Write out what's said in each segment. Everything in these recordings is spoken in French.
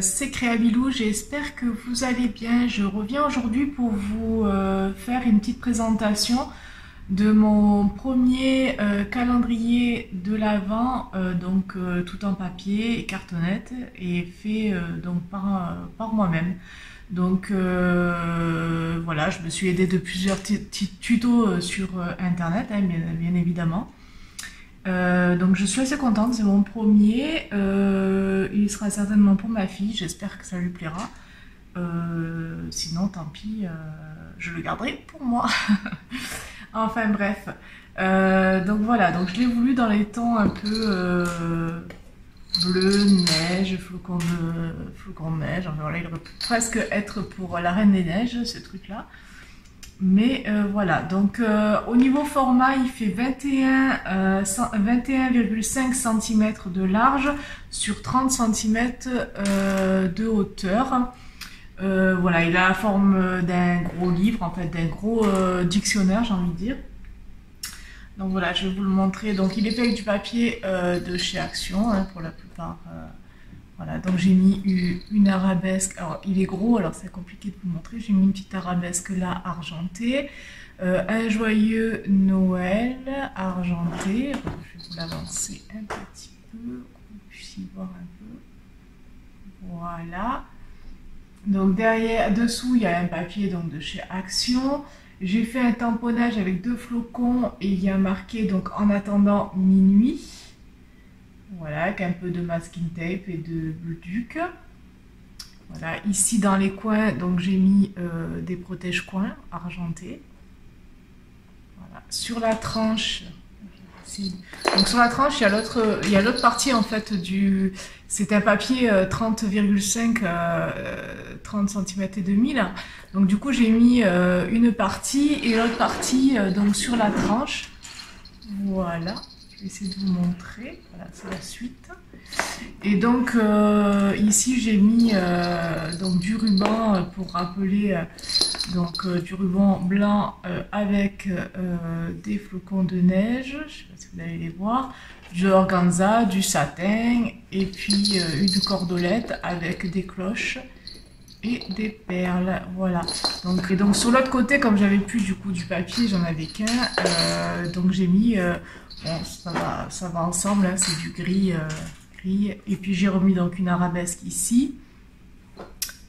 c'est Créabilou, j'espère que vous allez bien. Je reviens aujourd'hui pour vous euh, faire une petite présentation de mon premier euh, calendrier de l'Avent, euh, donc tout en papier et cartonnette, et fait donc par, moi-même. Donc voilà, je me suis aidée de plusieurs tutos sur internet, hein, bien évidemment. Euh, donc je suis assez contente, c'est mon premier. Euh, il sera certainement pour ma fille, j'espère que ça lui plaira. Euh, sinon, tant pis, je le garderai pour moi. enfin bref. donc voilà, donc je l'ai voulu dans les tons un peu bleu, neige, flocon de, flocon de neige. Enfin voilà, il aurait presque être pour la Reine des Neiges, ce truc-là. Mais euh, voilà, donc euh, au niveau format, il fait 21,5 euh, cm de large sur 30 cm de hauteur. voilà, il a la forme d'un gros livre, en fait, d'un gros dictionnaire, j'ai envie de dire. Donc voilà, je vais vous le montrer. Donc il est fait avec du papier de chez Action, hein, pour la plupart. Voilà, donc j'ai mis une arabesque. Alors, il est gros, alors c'est compliqué de vous montrer. J'ai mis une petite arabesque là, argentée. Euh, un joyeux Noël argenté. je vais vous l'avancer un petit peu, que vous puissiez voir un peu. Voilà. Donc derrière, dessous, il y a un papier donc, de chez Action. J'ai fait un tamponnage avec deux flocons et il y a marqué donc en attendant minuit. Voilà, avec un peu de masking tape et de duc. Voilà, ici dans les coins, donc j'ai mis euh, des protège-coins argentés. Voilà, sur la tranche, donc sur la tranche, il y a l'autre, il y l'autre partie en fait du, c'est un papier 30,5 euh, 30 cm et demi. Donc du coup j'ai mis euh, une partie et l'autre partie donc sur la tranche. Voilà essayer de vous montrer. Voilà, c'est la suite. Et donc euh, ici j'ai mis euh, donc du ruban pour rappeler euh, donc du ruban blanc avec des flocons de neige. Je sais pas si vous allez les voir. Du organza, du satin et puis une cordelette avec des cloches et des perles. Voilà. Donc, et donc sur l'autre côté, comme j'avais plus du coup du papier, j'en avais qu'un. donc j'ai mis Bon, ça va, ça va ensemble, hein, c'est du gris, euh, gris. Et puis j'ai remis donc une arabesque ici.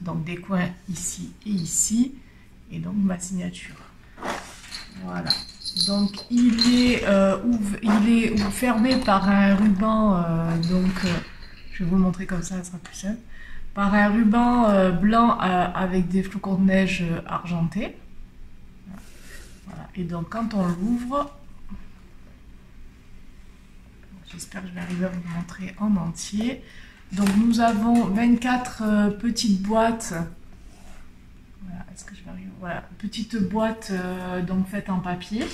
Donc des coins ici et ici. Et donc ma signature. Voilà. Donc il est, euh, il est fermé par un ruban. Euh, donc je vais vous le montrer comme ça, ça sera plus simple. Par un ruban blanc avec des flocons de neige argentés. Voilà. Et donc quand on l'ouvre, J'espère que je vais arriver à vous montrer en entier. Donc nous avons 24 euh, petites boîtes. Voilà, est-ce que je vais arriver? Voilà, petites boîtes euh, donc faites en papier.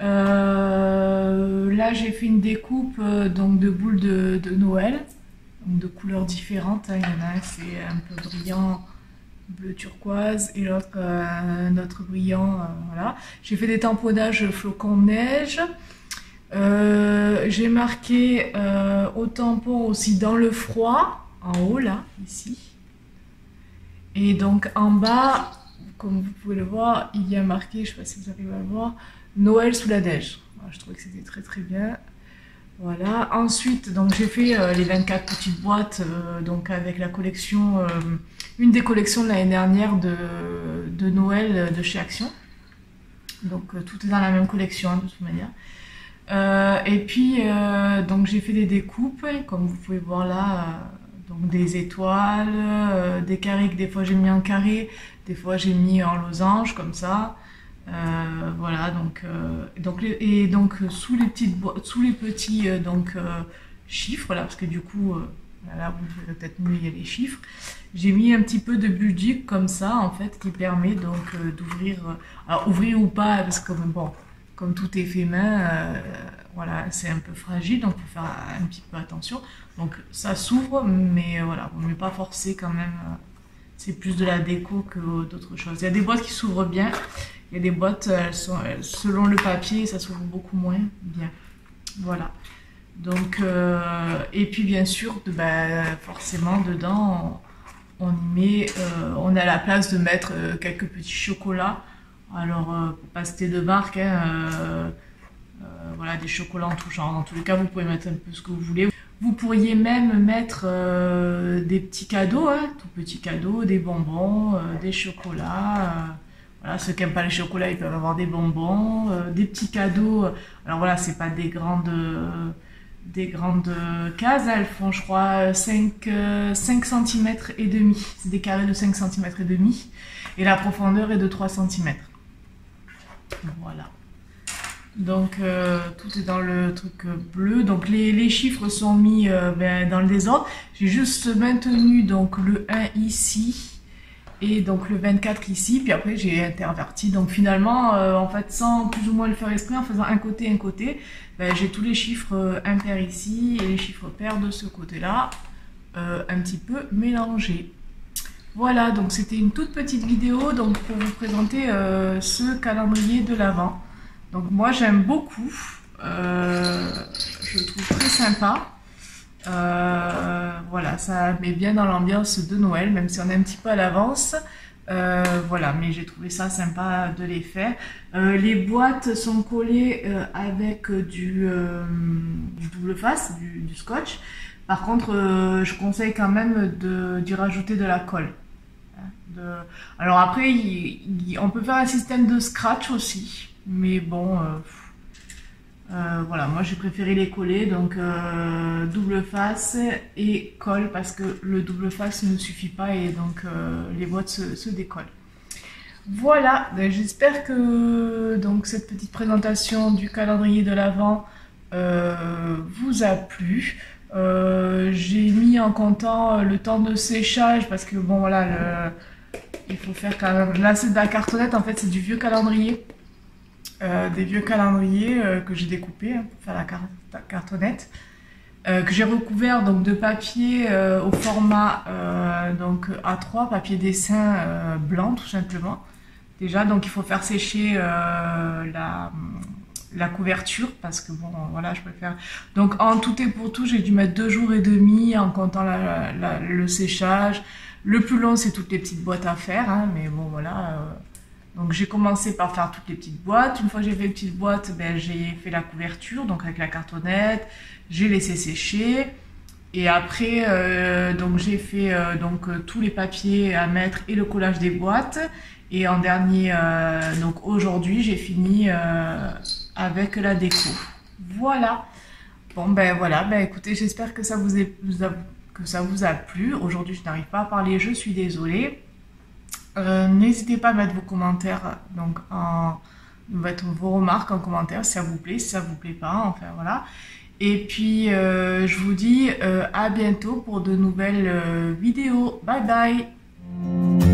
Euh, là j'ai fait une découpe donc de boules de, Noël, de couleurs différentes. Hein. Il y en a un c'est un peu brillant bleu turquoise et l'autre un brillant. voilà. J'ai fait des tamponnages flocons neige. Euh, j'ai marqué euh, au tampon aussi dans le froid, en haut là, ici. Et donc en bas, comme vous pouvez le voir, il y a marqué, je ne sais pas si vous arrivez à le voir, Noël sous la neige. je trouvais que c'était très très bien. Voilà. Ensuite, donc j'ai fait euh, les 24 petites boîtes, donc avec la collection, une des collections de l'année dernière de, de, Noël de chez Action. Donc tout est dans la même collection hein, de toute manière. Euh, et puis, euh, donc j'ai fait des découpes, comme vous pouvez voir là, euh, donc des étoiles, des carrés que des fois j'ai mis en carré, des fois j'ai mis en losange comme ça. voilà, donc, donc et donc sous les petites sous les petits donc chiffres là, parce que du coup là vous verrez peut-être mieux il y a les chiffres. J'ai mis un petit peu de budget comme ça en fait qui permet donc d'ouvrir, ouvrir ou pas parce que bon comme tout est fait main, euh, voilà, c'est un peu fragile, donc faut faire un petit peu attention. Donc ça s'ouvre, mais euh, voilà, on ne met pas forcer quand même. Euh, c'est plus de la déco que d'autres choses. Il y a des boîtes qui s'ouvrent bien, il y a des boîtes, sont, selon le papier, ça s'ouvre beaucoup moins bien. Voilà. Donc, et puis bien sûr, ben, forcément dedans, on, y met, on a la place de mettre quelques petits chocolats. Alors, pour pas de marque, hein, voilà, des chocolats en tout genre. Dans tous les cas, vous pouvez mettre un peu ce que vous voulez. Vous pourriez même mettre euh, des petits cadeaux, hein, tout petits cadeaux, des bonbons, euh, des chocolats. Euh, voilà, ceux qui n'aiment pas les chocolats, ils peuvent avoir des bonbons, des petits cadeaux. Alors voilà, c'est pas des grandes, des grandes cases, elles font, je crois, 5, 5 cm et demi. C'est des carrés de 5 cm et demi. Et la profondeur est de 3 cm. Voilà. Donc euh, tout est dans le truc bleu. Donc les, chiffres sont mis euh, ben, dans le désordre. J'ai juste maintenu donc le 1 ici et donc le 24 ici. Puis après j'ai interverti. Donc finalement, euh, en fait, sans plus ou moins le faire esprit, en faisant un côté, un côté, ben, j'ai tous les chiffres impairs ici et les chiffres pairs de ce côté-là, un petit peu mélangés. Voilà, donc c'était une toute petite vidéo donc pour vous présenter ce calendrier de l'Avent. Donc moi j'aime beaucoup, euh, je le trouve très sympa. Euh, voilà, ça met bien dans l'ambiance de Noël, même si on est un petit peu à l'avance. Euh, voilà, mais j'ai trouvé ça sympa de les faire. les boîtes sont collées avec du, double face, du, scotch. Par contre, je conseille quand même d'y rajouter de la colle. Alors après, on peut faire un système de scratch aussi. Mais bon, euh, euh, voilà, moi j'ai préféré les coller, donc euh, double face et colle parce que le double face ne suffit pas et donc les boîtes se, décollent. Voilà, ben, j'espère que donc cette petite présentation du calendrier de l'Avent vous a plu. J'ai mis en comptant le temps de séchage parce que bon voilà, il faut faire quand même... Là c'est de la cartonnette, en fait c'est du vieux calendrier. Euh, des vieux calendriers euh, que j'ai découpés hein, pour faire la, cartonnette, euh, que j'ai recouvert donc de papier au format donc A3, papier dessin blanc tout simplement. Déjà, donc il faut faire sécher la, la couverture parce que bon voilà je préfère donc en tout et pour tout j'ai dû mettre deux jours et demi en comptant le séchage le plus long c'est toutes les petites boîtes à faire hein, mais bon voilà donc j'ai commencé par faire toutes les petites boîtes. Une fois j'ai fait les petites boîtes, ben, j'ai fait la couverture, donc avec la cartonnette. J'ai laissé sécher. Et après, euh, donc j'ai fait euh, donc euh, tous les papiers à mettre et le collage des boîtes. Et en dernier, donc aujourd'hui, j'ai fini avec la déco. Voilà. Bon ben voilà, ben écoutez, j'espère que ça vous, a plu. Aujourd'hui, je n'arrive pas à parler, je suis désolée. Euh, n'hésitez pas à mettre vos commentaires, donc en, mettre vos remarques en commentaire si ça vous plaît, si ça vous plaît pas, enfin voilà. Et puis euh, je vous dis euh, à bientôt pour de nouvelles vidéos. Bye bye